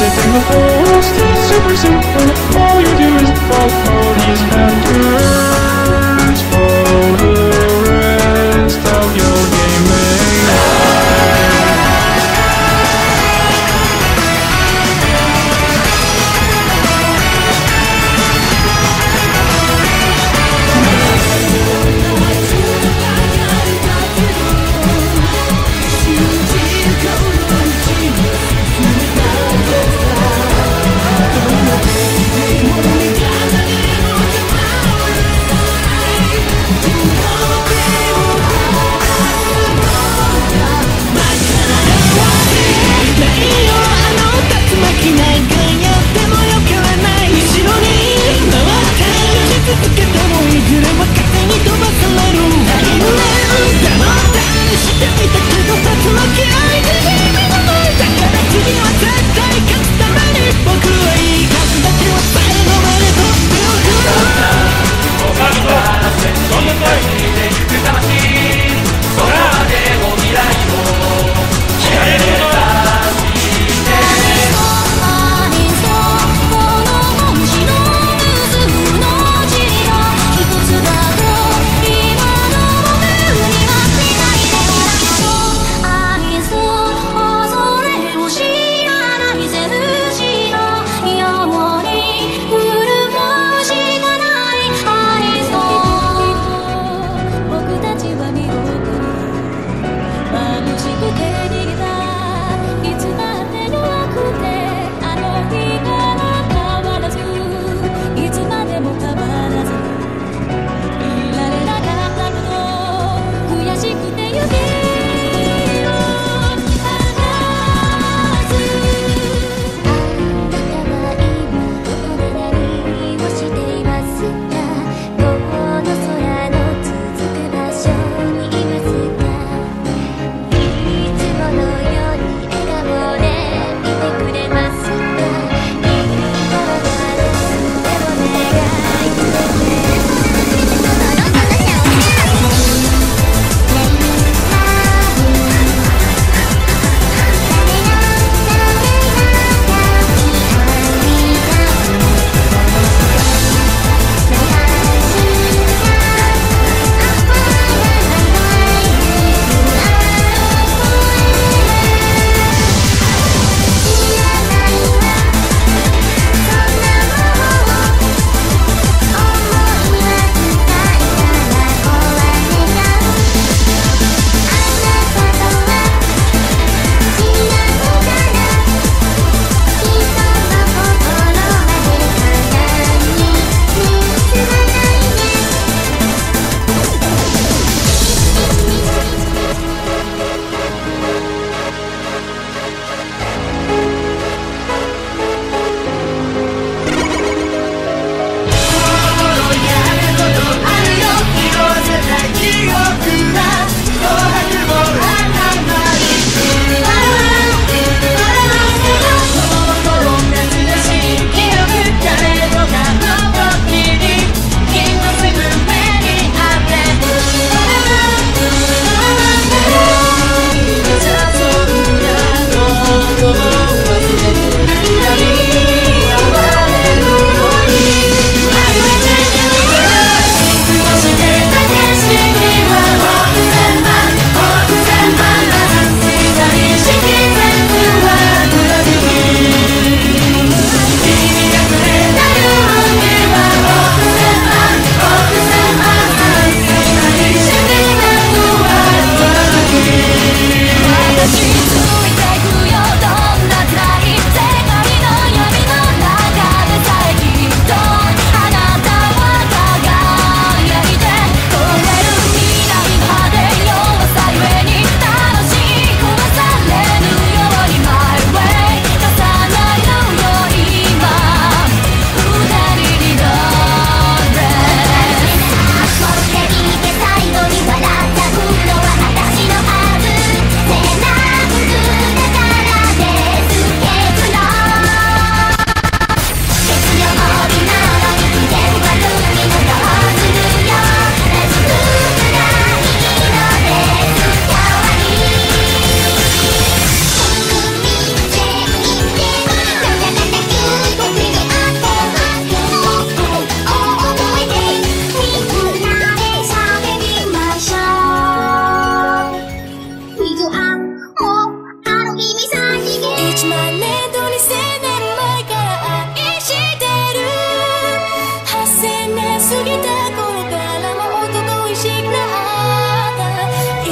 in the it's super simple. All you do is follow these patterns. you give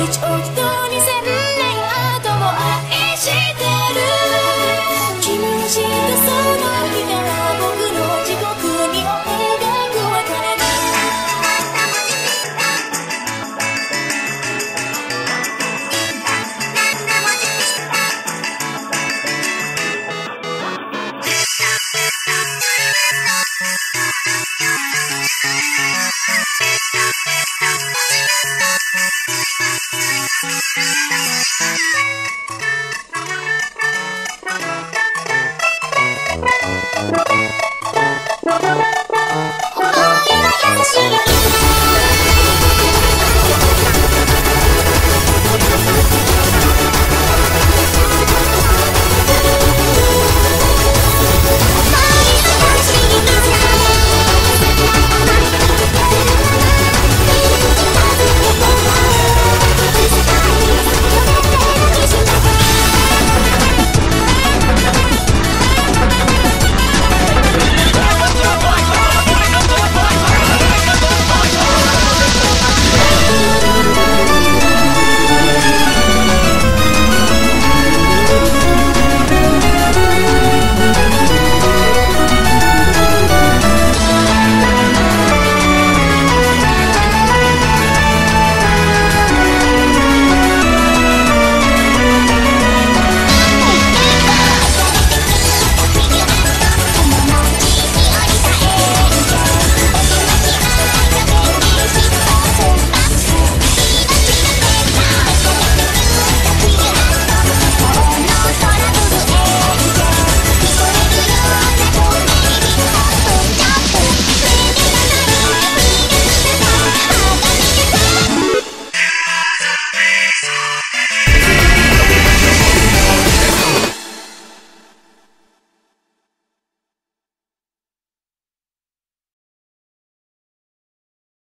Idź od